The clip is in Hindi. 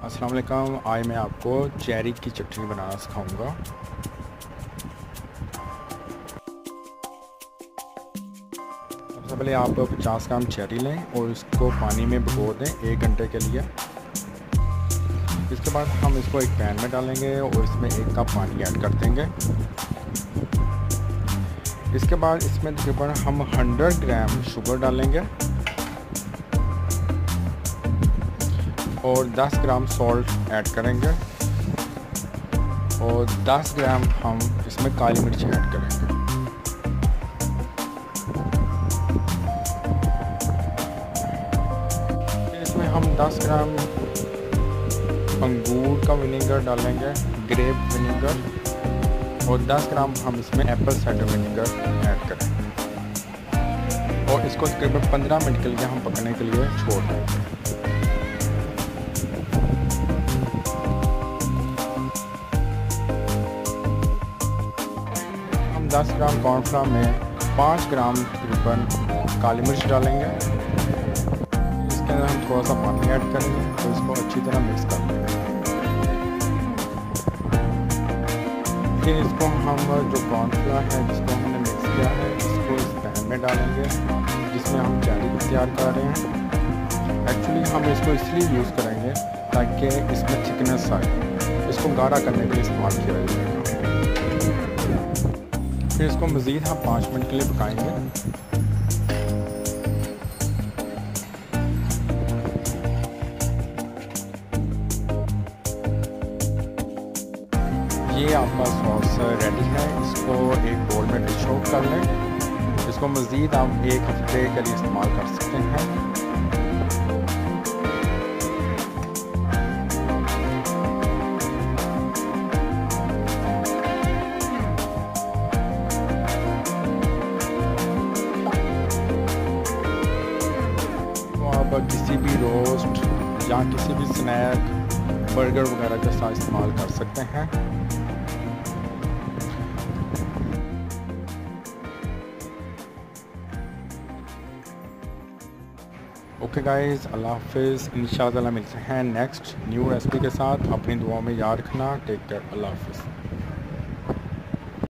अस्सलाम वालेकुम आज मैं आपको चेरी की चटनी बनाना सिखाऊँगा। सबसे पहले आप 50 ग्राम चेरी लें और इसको पानी में भिगो दें एक घंटे के लिए। इसके बाद हम इसको एक पैन में डालेंगे और इसमें एक कप पानी ऐड कर देंगे। इसके बाद इसमें तकरीबन हम 100 ग्राम शुगर डालेंगे। और 10 ग्राम सॉल्ट ऐड करेंगे। और 10 ग्राम हम इसमें काली मिर्च ऐड करेंगे। इसमें हम 10 ग्राम अंगूर का विनेगर डालेंगे ग्रेप विनेगर और 10 ग्राम हम इसमें एप्पल साइडर विनेगर ऐड करेंगे। और इसको तकरीबन 15 मिनट के लिए हम पकने के लिए छोड़ देंगे। 10 ग्राम कॉर्नफ्लावर में 5 ग्राम तकरीबन काली मिर्च डालेंगे। इसके अंदर हम थोड़ा सा पानी ऐड करेंगे तो इसको अच्छी तरह मिक्स कर देंगे फिर इसको हम जो कॉर्नफ्लावर है, जिसको हमने मिक्स किया है, इसको इस पैन में डालेंगे, जिसमें हम चैरी तैयार कर रहे हैं। एक्चुअली हम इसको इसलिए यूज़ करेंगे ताकि इसमें थिकनेस आए। इसको गाढ़ा करने के लिए इस्तेमाल किया जाएगा फिर इसको मज़ीद हम पाँच मिनट के लिए पकाएँगे। ये आपका सॉस रेडी है। इसको एक बोल में डिश आउट कर लें। इसको मज़ीद आप एक हफ़्ते के लिए इस्तेमाल कर सकते हैं। आप किसी भी रोस्ट या किसी भी स्नैक बर्गर वगैरह के साथ इस्तेमाल कर सकते हैं। ओके गाइस अल्लाह हाफिज़ इन मिलते हैं नेक्स्ट न्यू रेसिपी के साथ। अपनी दुआओं में याद रखना। टेक केयर अल्लाह हाफिज़